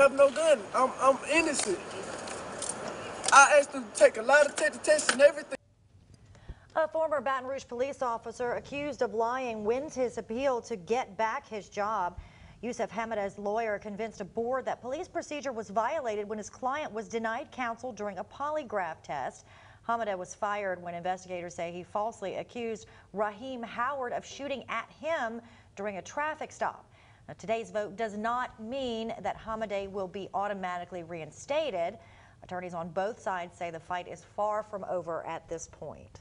have no gun. I'm, I'm innocent. I asked them to take a lie detector test and everything. A former Baton Rouge police officer accused of lying wins his appeal to get back his job. Yusuf Hamadeh's lawyer convinced a board that police procedure was violated when his client was denied counsel during a polygraph test. Hamadeh was fired when investigators say he falsely accused Raheem Howard of shooting at him during a traffic stop. Now, today's vote does not mean that Hamadeh will be automatically reinstated. Attorneys on both sides say the fight is far from over at this point.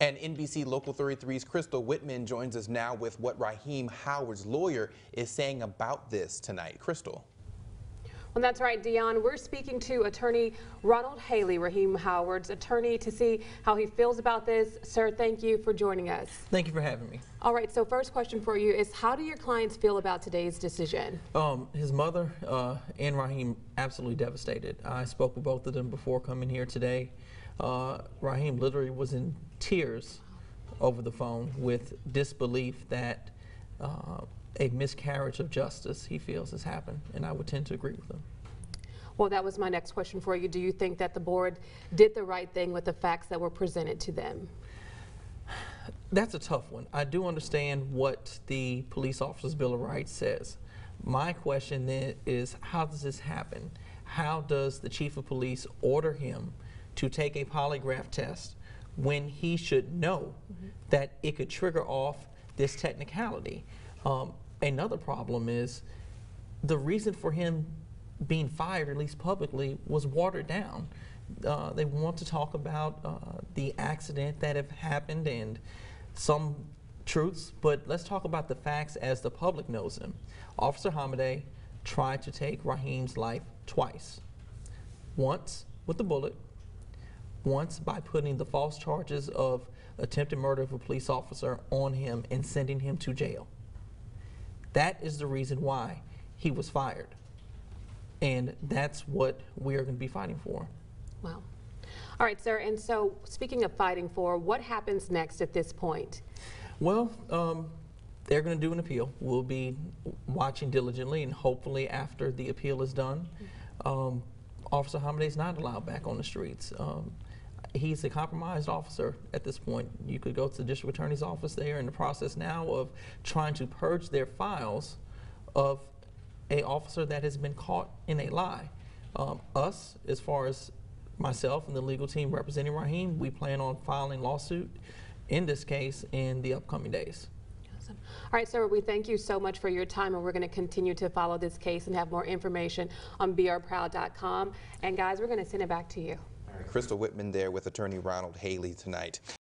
And NBC Local 33's Crystal Whitman joins us now with what Raheem Howard's lawyer is saying about this tonight. Crystal. Well, that's right, Dion. We're speaking to attorney Ronald Haley, Raheem Howard's attorney, to see how he feels about this. Sir, thank you for joining us. Thank you for having me. All right, so first question for you is how do your clients feel about today's decision? Um, his mother uh, and Raheem absolutely devastated. I spoke with both of them before coming here today. Uh, Raheem literally was in tears over the phone with disbelief that uh, a miscarriage of justice he feels has happened, and I would tend to agree with him. Well, that was my next question for you. Do you think that the board did the right thing with the facts that were presented to them? That's a tough one. I do understand what the Police Officers Bill of Rights says. My question then is how does this happen? How does the Chief of Police order him to take a polygraph test when he should know mm -hmm. that it could trigger off this technicality? Um, another problem is the reason for him being fired, at least publicly, was watered down. Uh, they want to talk about uh, the accident that have happened and some truths, but let's talk about the facts as the public knows them. Officer Hamadeh tried to take Raheem's life twice. Once with a bullet, once by putting the false charges of attempted murder of a police officer on him and sending him to jail. That is the reason why he was fired. And that's what we are going to be fighting for. Wow. All right, sir. And so, speaking of fighting for, what happens next at this point? Well, um, they're going to do an appeal. We'll be watching diligently, and hopefully, after the appeal is done, um, Officer Hamadeh is not allowed back on the streets. Um, he's a compromised officer at this point. You could go to the district attorney's office. They are in the process now of trying to purge their files of a officer that has been caught in a lie. Um, us, as far as myself and the legal team representing Raheem, we plan on filing lawsuit in this case in the upcoming days. Awesome. All right, sir, we thank you so much for your time, and we're going to continue to follow this case and have more information on brproud.com. And guys, we're going to send it back to you. Crystal Whitman there with attorney Ronald Haley tonight.